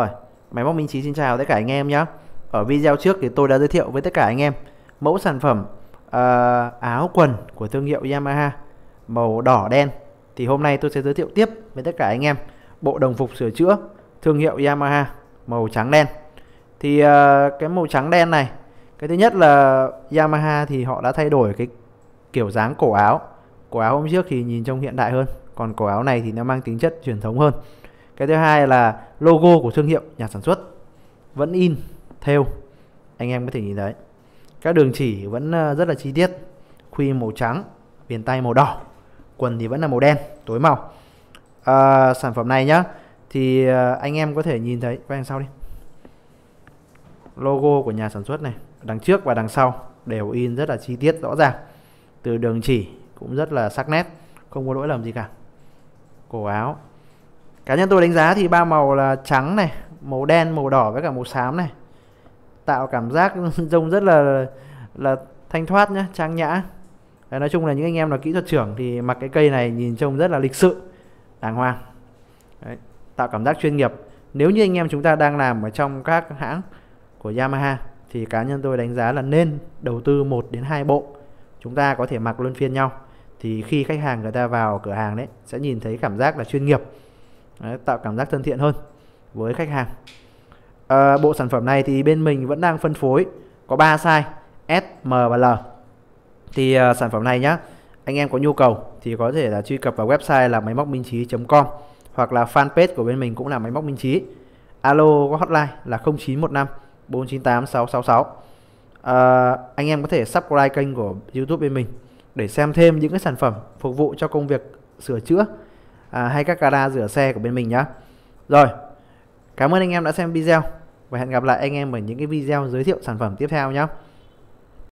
Rồi, máy móc Minh Chí xin chào tất cả anh em nhé. Ở video trước thì tôi đã giới thiệu với tất cả anh em mẫu sản phẩm uh, áo quần của thương hiệu Yamaha màu đỏ đen. Thì hôm nay tôi sẽ giới thiệu tiếp với tất cả anh em bộ đồng phục sửa chữa thương hiệu Yamaha màu trắng đen. Thì uh, cái màu trắng đen này, cái thứ nhất là Yamaha thì họ đã thay đổi cái kiểu dáng cổ áo. Cổ áo hôm trước thì nhìn trông hiện đại hơn, còn cổ áo này thì nó mang tính chất truyền thống hơn cái thứ hai là logo của thương hiệu nhà sản xuất vẫn in theo. Anh em có thể nhìn thấy. Các đường chỉ vẫn ờ, rất là chi tiết. Khuy màu trắng viền tay màu đỏ quần thì vẫn là màu đen tối màu. À, sản phẩm này nhá thì ờ, anh em có thể nhìn thấy quay đằng sau đi. Logo của nhà sản xuất này đằng trước và đằng sau đều in rất là chi tiết rõ ràng. Từ đường chỉ cũng rất là sắc nét không có lỗi lầm gì cả. Cổ áo cá nhân tôi đánh giá thì ba màu là trắng này màu đen màu đỏ với cả màu xám này. Tạo cảm giác trông rất là là thanh thoát nhá trang nhã. Đấy, nói chung là những anh em là kỹ thuật trưởng thì mặc cái cây này nhìn trông rất là lịch sự đàng hoàng. Đấy, tạo cảm giác chuyên nghiệp. Nếu như anh em chúng ta đang làm ở trong các hãng của Yamaha thì cá nhân tôi đánh giá là nên đầu tư 1 đến 2 bộ. Chúng ta có thể mặc luân phiên nhau. Thì khi khách hàng người ta vào cửa hàng đấy sẽ nhìn thấy cảm giác là chuyên nghiệp. Đấy, tạo cảm giác thân thiện hơn với khách hàng. À, bộ sản phẩm này thì bên mình vẫn đang phân phối có 3 size S, M và L. Thì uh, sản phẩm này nhá anh em có nhu cầu thì có thể là truy cập vào website là máy móc minh trí.com hoặc là fanpage của bên mình cũng là máy móc minh trí. Alo có hotline là 0915 498 666 à, anh em có thể subscribe kênh của youtube bên mình để xem thêm những cái sản phẩm phục vụ cho công việc sửa chữa à, hay các gara rửa xe của bên mình nhá. Rồi cảm ơn anh em đã xem video và hẹn gặp lại anh em ở những cái video giới thiệu sản phẩm tiếp theo nhé